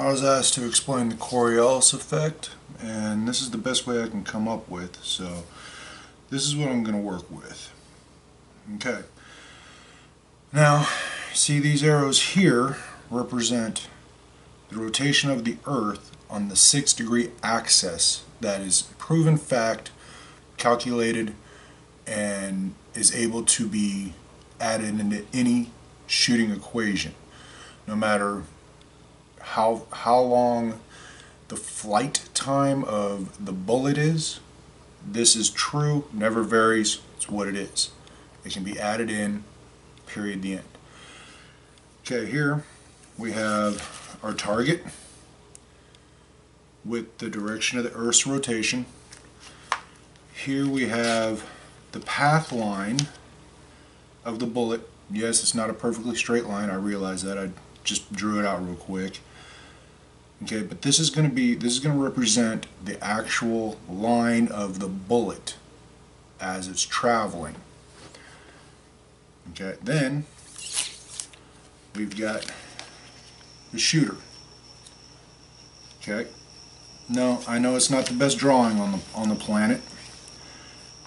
I was asked to explain the Coriolis effect and this is the best way I can come up with so this is what I'm going to work with. Okay. Now see these arrows here represent the rotation of the earth on the six degree axis that is proven fact calculated and is able to be added into any shooting equation no matter how how long the flight time of the bullet is. This is true, never varies, it's what it is. It can be added in, period, the end. Okay, here we have our target with the direction of the Earth's rotation. Here we have the path line of the bullet. Yes, it's not a perfectly straight line, I realize that. I just drew it out real quick. Okay, but this is going to be this is going to represent the actual line of the bullet as it's traveling. Okay, then we've got the shooter. Okay. No, I know it's not the best drawing on the on the planet,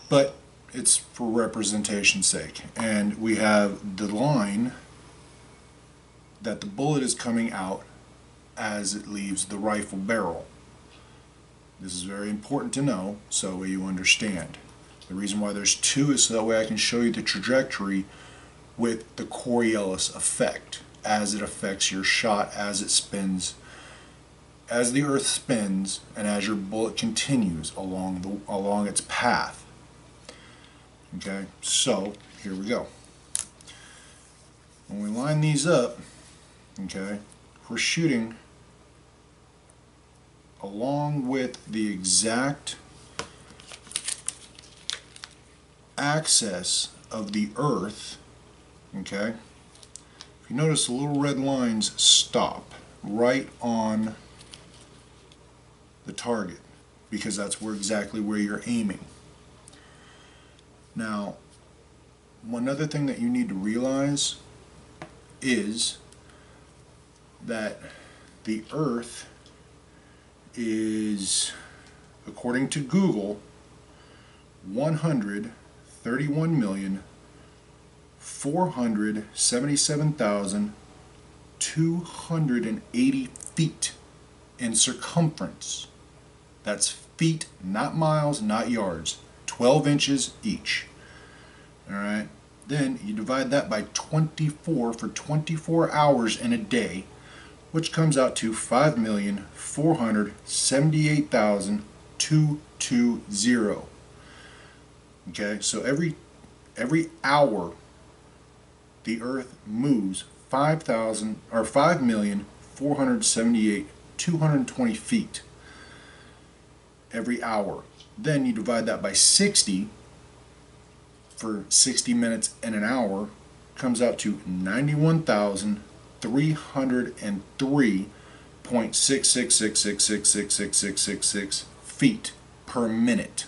but it's for representation's sake. And we have the line that the bullet is coming out as it leaves the rifle barrel. This is very important to know so you understand. The reason why there's two is so that way I can show you the trajectory with the Coriolis effect as it affects your shot as it spins as the earth spins and as your bullet continues along the along its path okay so here we go when we line these up okay we're shooting along with the exact axis of the earth okay? If you notice the little red lines stop right on the target because that's where exactly where you're aiming. Now one other thing that you need to realize is that the earth is, according to Google, 131 million 477,280 feet in circumference. That's feet, not miles, not yards. 12 inches each. Alright, then you divide that by 24 for 24 hours in a day which comes out to 5,478,220. Okay, so every every hour the earth moves 5,000 or 5,478,220 feet every hour. Then you divide that by 60 for 60 minutes and an hour comes out to 91,000 303.666666666 feet per minute.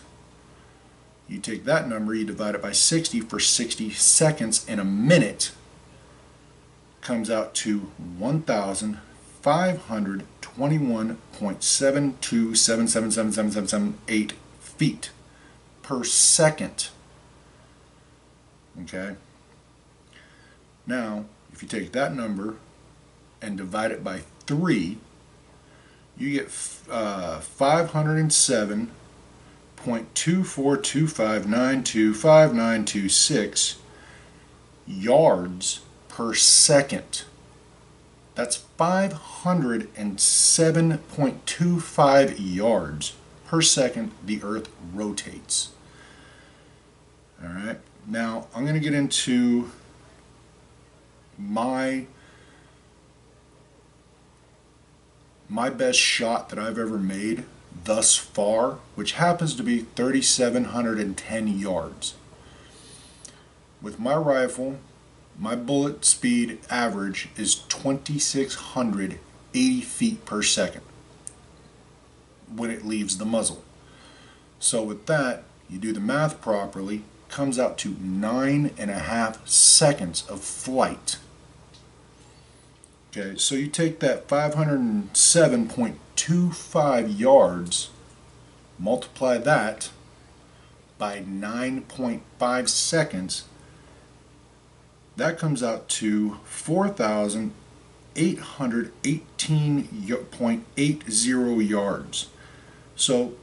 You take that number, you divide it by 60 for 60 seconds in a minute, comes out to 1,521.72777778 feet per second. Okay? Now, if you take that number and divide it by 3, you get uh, 507.2425925926 yards per second. That's 507.25 yards per second the earth rotates. Alright, now I'm going to get into my my best shot that I've ever made thus far, which happens to be 3,710 yards. With my rifle, my bullet speed average is 2,680 feet per second when it leaves the muzzle. So with that, you do the math properly, comes out to nine and a half seconds of flight Okay, so you take that 507.25 yards, multiply that by 9.5 seconds, that comes out to 4,818.80 yards. So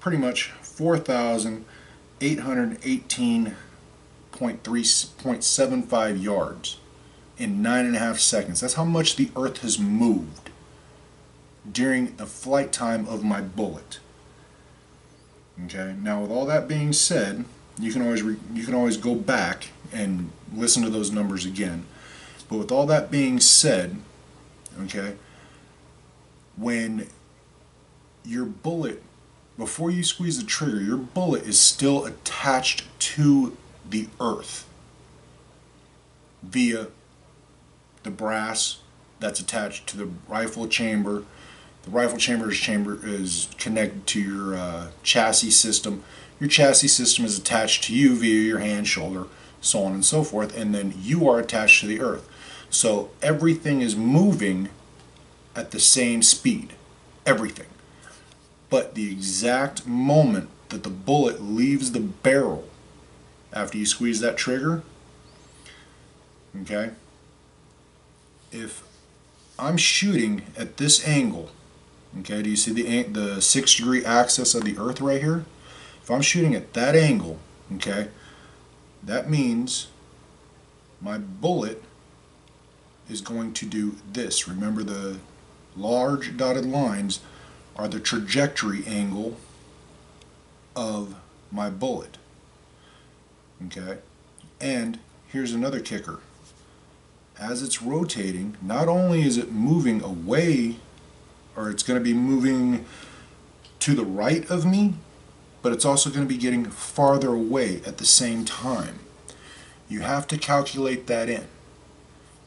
pretty much 4,818.3.75 yards in nine and a half seconds. That's how much the Earth has moved during the flight time of my bullet. Okay. Now, with all that being said, you can always you can always go back and listen to those numbers again. But with all that being said, okay, when your bullet before you squeeze the trigger, your bullet is still attached to the earth via the brass that's attached to the rifle chamber. The rifle chamber's chamber is connected to your uh, chassis system. Your chassis system is attached to you via your hand, shoulder, so on and so forth, and then you are attached to the earth. So everything is moving at the same speed. Everything. But the exact moment that the bullet leaves the barrel after you squeeze that trigger, okay, if I'm shooting at this angle, okay, do you see the, the six degree axis of the earth right here? If I'm shooting at that angle, okay, that means my bullet is going to do this. Remember the large dotted lines are the trajectory angle of my bullet. Okay? And here's another kicker. As it's rotating, not only is it moving away, or it's going to be moving to the right of me, but it's also going to be getting farther away at the same time. You have to calculate that in.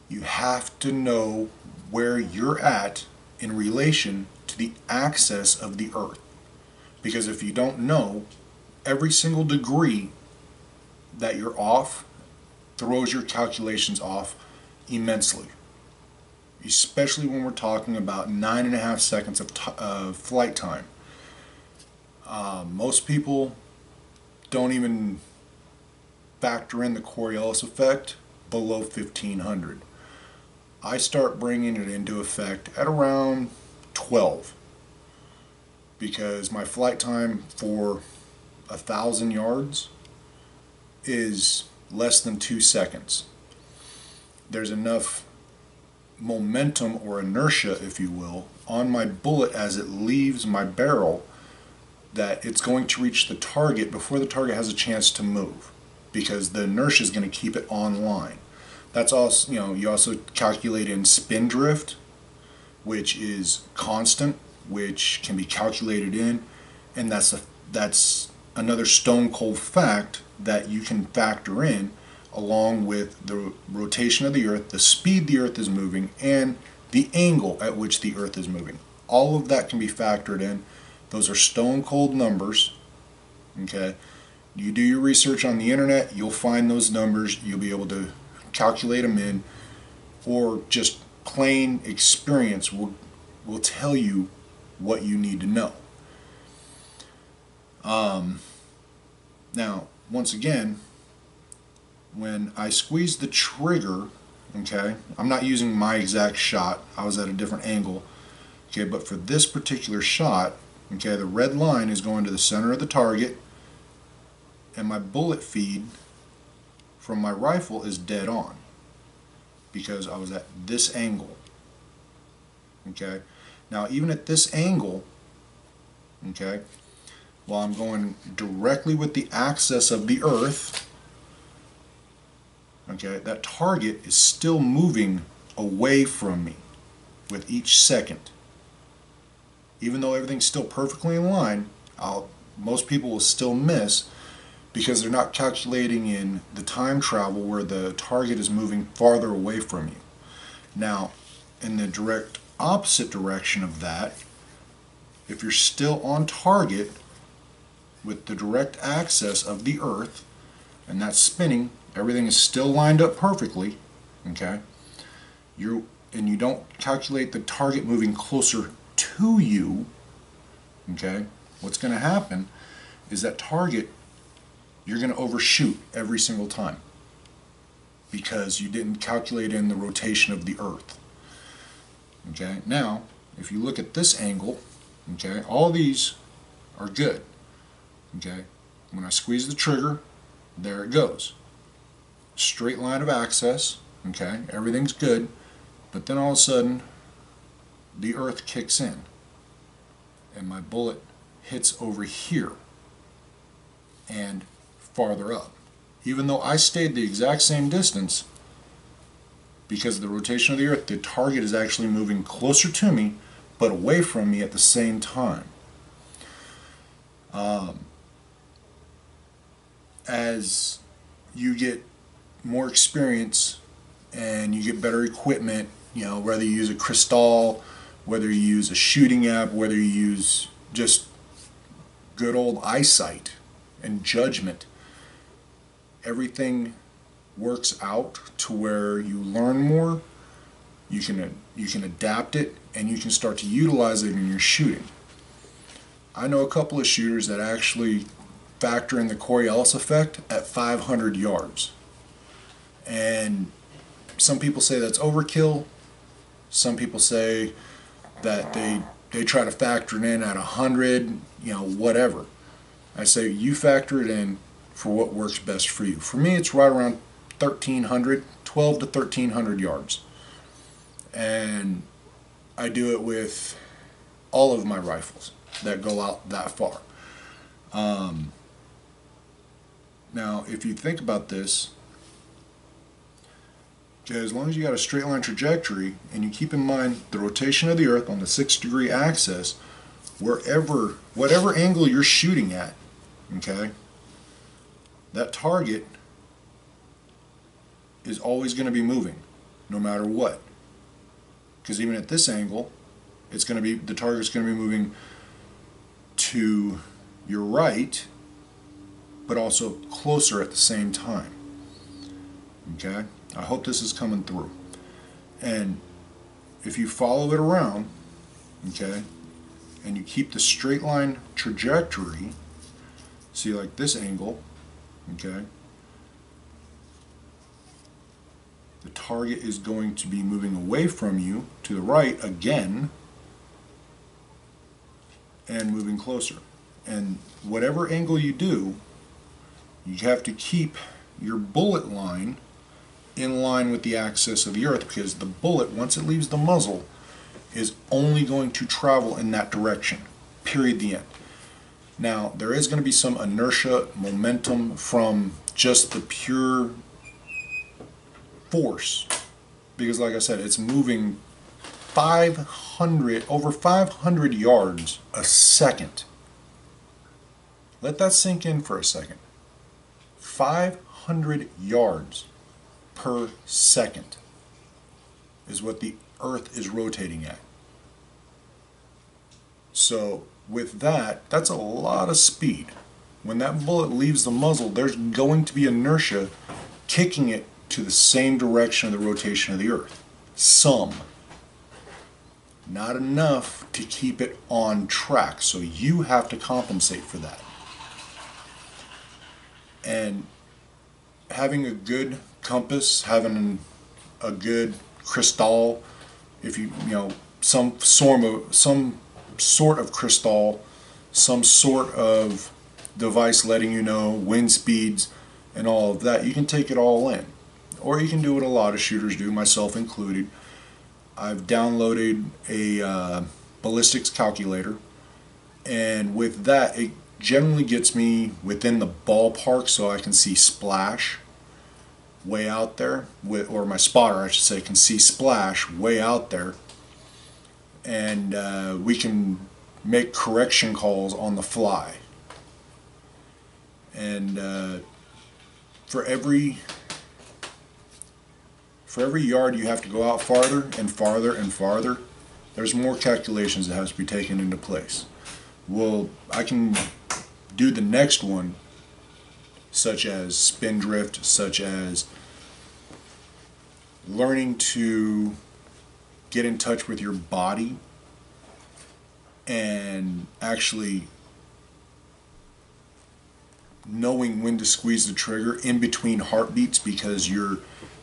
You have to know where you're at in relation to the axis of the earth. Because if you don't know, every single degree that you're off throws your calculations off immensely. Especially when we're talking about nine and a half seconds of flight time. Uh, most people don't even factor in the Coriolis effect below 1500. I start bringing it into effect at around 12 because my flight time for a thousand yards is less than two seconds. There's enough momentum or inertia, if you will, on my bullet as it leaves my barrel that it's going to reach the target before the target has a chance to move because the inertia is going to keep it online. That's also, you know, you also calculate in spin drift, which is constant, which can be calculated in, and that's a that's another stone cold fact that you can factor in along with the rotation of the earth, the speed the earth is moving, and the angle at which the earth is moving. All of that can be factored in. Those are stone cold numbers. Okay. You do your research on the internet, you'll find those numbers, you'll be able to calculate them in, or just plain experience will, will tell you what you need to know. Um, now, once again, when I squeeze the trigger, okay, I'm not using my exact shot, I was at a different angle, okay, but for this particular shot, okay, the red line is going to the center of the target, and my bullet feed from my rifle is dead on because I was at this angle. Okay, now even at this angle, okay, while I'm going directly with the axis of the earth, okay, that target is still moving away from me with each second. Even though everything's still perfectly in line, I'll, most people will still miss because they're not calculating in the time travel where the target is moving farther away from you. Now, in the direct opposite direction of that, if you're still on target with the direct axis of the Earth, and that's spinning, everything is still lined up perfectly, okay, you and you don't calculate the target moving closer to you, okay, what's going to happen is that target you're going to overshoot every single time because you didn't calculate in the rotation of the earth. Okay, now if you look at this angle, okay, all these are good. Okay, when I squeeze the trigger, there it goes. Straight line of access, okay, everything's good, but then all of a sudden the earth kicks in and my bullet hits over here and farther up. Even though I stayed the exact same distance, because of the rotation of the Earth, the target is actually moving closer to me, but away from me at the same time. Um, as you get more experience and you get better equipment, you know, whether you use a Kestrel, whether you use a shooting app, whether you use just good old eyesight and judgment, everything works out to where you learn more, you can you can adapt it, and you can start to utilize it in your shooting. I know a couple of shooters that actually factor in the Coriolis effect at 500 yards. And some people say that's overkill. Some people say that they they try to factor it in at 100, you know, whatever. I say you factor it in for what works best for you. For me, it's right around 1,300, 12 to 1,300 yards. And I do it with all of my rifles that go out that far. Um, now, if you think about this, as long as you got a straight line trajectory and you keep in mind the rotation of the earth on the six degree axis, wherever, whatever angle you're shooting at, okay, that target is always going to be moving, no matter what. Because even at this angle, it's going to be the target's going to be moving to your right, but also closer at the same time. Okay, I hope this is coming through. And if you follow it around, okay, and you keep the straight line trajectory, see like this angle, okay, the target is going to be moving away from you to the right again and moving closer. And whatever angle you do, you have to keep your bullet line in line with the axis of the earth because the bullet, once it leaves the muzzle, is only going to travel in that direction. Period. The end. Now, there is going to be some inertia, momentum from just the pure force because like I said it's moving 500 over 500 yards a second let that sink in for a second 500 yards per second is what the earth is rotating at so with that that's a lot of speed when that bullet leaves the muzzle there's going to be inertia kicking it to the same direction of the rotation of the Earth. Some. Not enough to keep it on track. So you have to compensate for that. And having a good compass, having a good Kestrel, if you, you know, some sort of, some sort of Kestrel, some sort of device letting you know wind speeds and all of that, you can take it all in or you can do what a lot of shooters do, myself included. I've downloaded a uh, ballistics calculator, and with that, it generally gets me within the ballpark so I can see splash way out there, or my spotter, I should say, can see splash way out there, and uh, we can make correction calls on the fly. And uh, for every for every yard you have to go out farther and farther and farther, there's more calculations that has to be taken into place. Well, I can do the next one, such as spindrift, such as learning to get in touch with your body and actually knowing when to squeeze the trigger in between heartbeats because you're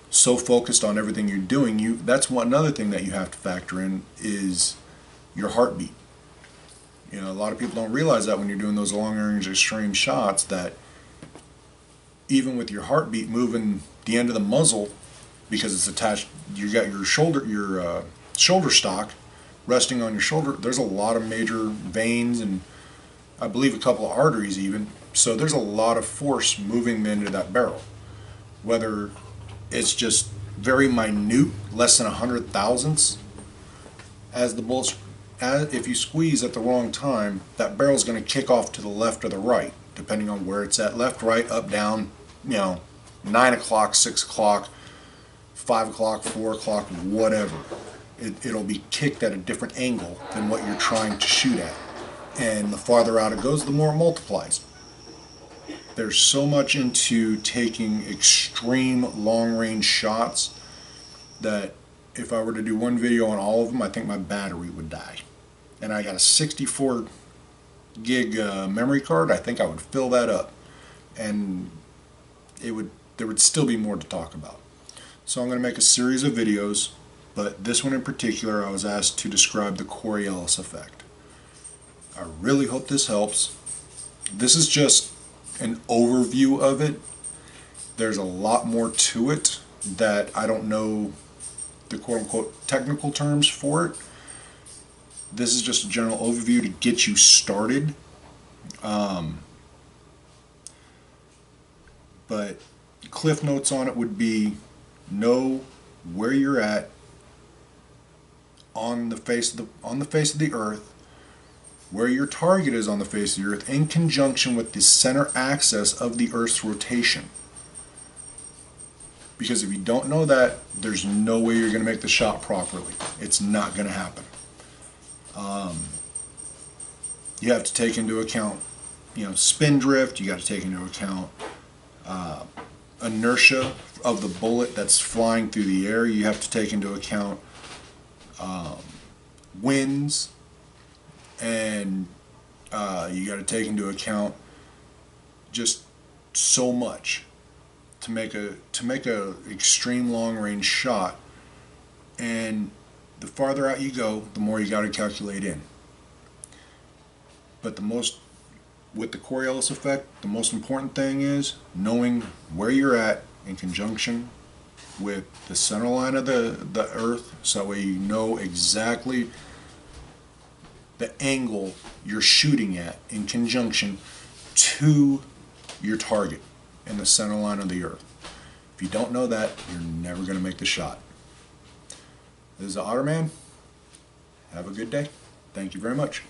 so focused on everything you're doing you that's one another thing that you have to factor in is your heartbeat you know a lot of people don't realize that when you're doing those long range extreme shots that even with your heartbeat moving the end of the muzzle because it's attached you got your shoulder your uh, shoulder stock resting on your shoulder there's a lot of major veins and I believe a couple of arteries even. So there's a lot of force moving into that barrel. Whether it's just very minute less than a hundred thousandths as the bullets if you squeeze at the wrong time that barrel's going to kick off to the left or the right depending on where it's at. Left right up down you know nine o'clock six o'clock five o'clock four o'clock whatever. It, it'll be kicked at a different angle than what you're trying to shoot at. And the farther out it goes the more it multiplies. There's so much into taking extreme long range shots that if I were to do one video on all of them, I think my battery would die. And I got a 64 gig uh, memory card. I think I would fill that up, and it would there would still be more to talk about. So I'm going to make a series of videos, but this one in particular, I was asked to describe the Coriolis effect. I really hope this helps. This is just an overview of it. There's a lot more to it that I don't know the quote unquote technical terms for it. This is just a general overview to get you started. Um, but cliff notes on it would be know where you're at on the face of the on the face of the earth where your target is on the face of the earth in conjunction with the center axis of the earth's rotation because if you don't know that, there's no way you're going to make the shot properly. It's not going to happen. Um, you have to take into account, you know, spin drift. You got to take into account uh, inertia of the bullet that's flying through the air. You have to take into account um, winds, and uh, you got to take into account just so much to make a to make a extreme long range shot. And the farther out you go the more you got to calculate in. But the most with the Coriolis effect the most important thing is knowing where you're at in conjunction with the center line of the the earth so that way you know exactly the angle you're shooting at in conjunction to your target in the center line of the earth. If you don't know that, you're never going to make the shot. This is the Otterman. Have a good day. Thank you very much.